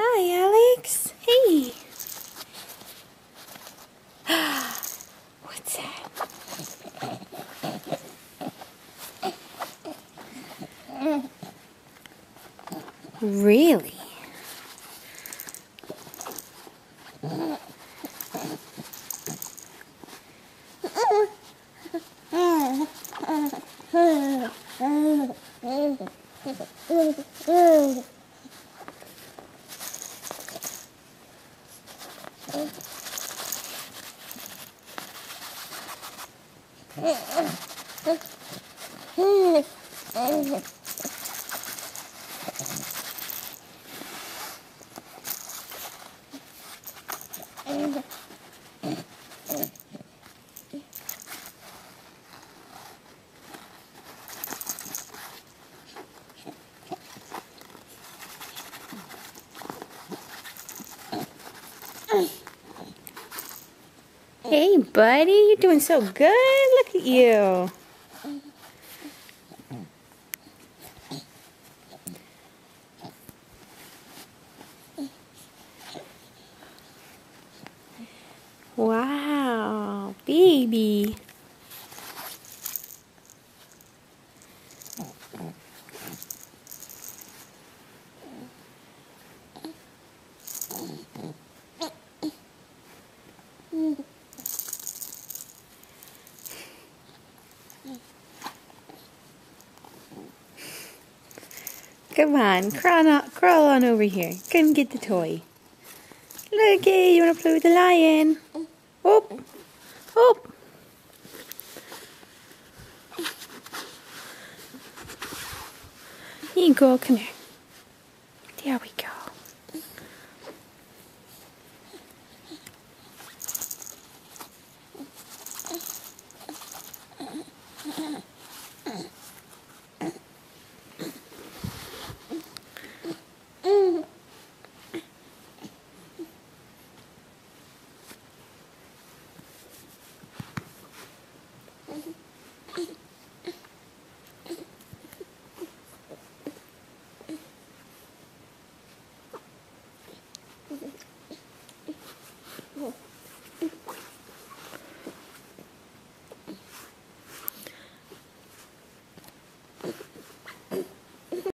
Hi, Alex. Hey. What's that? Really? Mm-hmm. Hey, buddy, you're doing so good. Look at you. Wow, baby. Come on, crawl on, crawl on over here. Come get the toy. Looky, eh, you want to play with the lion? Whoop. Here you go, come here.